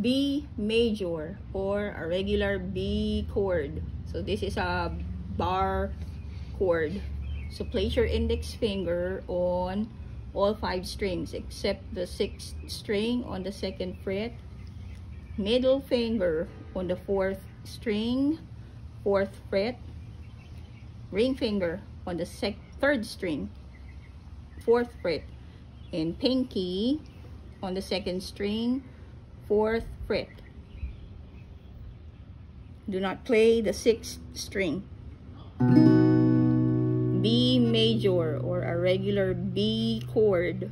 B major or a regular B chord. So this is a bar chord. So place your index finger on all five strings except the sixth string on the second fret. Middle finger on the fourth string, fourth fret. Ring finger on the sec third string, fourth fret. And pinky on the second string, fourth fret. Do not play the sixth string. B major or a regular B chord